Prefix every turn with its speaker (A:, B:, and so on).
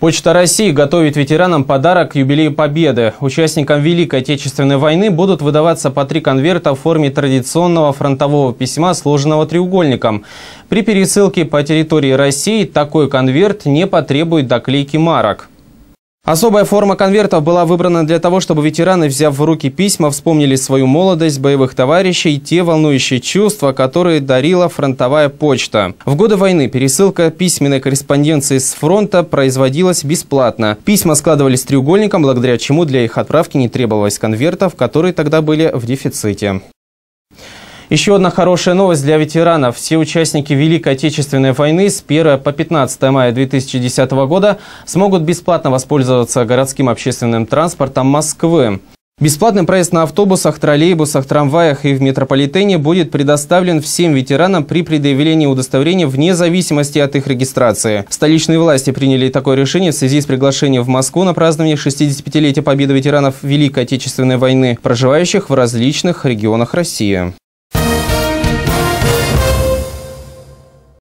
A: Почта России готовит ветеранам подарок к юбилею Победы. Участникам Великой Отечественной войны будут выдаваться по три конверта в форме традиционного фронтового письма, сложенного треугольником. При пересылке по территории России такой конверт не потребует доклейки марок. Особая форма конвертов была выбрана для того, чтобы ветераны, взяв в руки письма, вспомнили свою молодость, боевых товарищей и те волнующие чувства, которые дарила фронтовая почта. В годы войны пересылка письменной корреспонденции с фронта производилась бесплатно. Письма складывались треугольником, благодаря чему для их отправки не требовалось конвертов, которые тогда были в дефиците. Еще одна хорошая новость для ветеранов. Все участники Великой Отечественной войны с 1 по 15 мая 2010 года смогут бесплатно воспользоваться городским общественным транспортом Москвы. Бесплатный проезд на автобусах, троллейбусах, трамваях и в метрополитене будет предоставлен всем ветеранам при предъявлении удостоверения вне зависимости от их регистрации. Столичные власти приняли такое решение в связи с приглашением в Москву на празднование 65-летия победы ветеранов Великой Отечественной войны, проживающих в различных регионах России.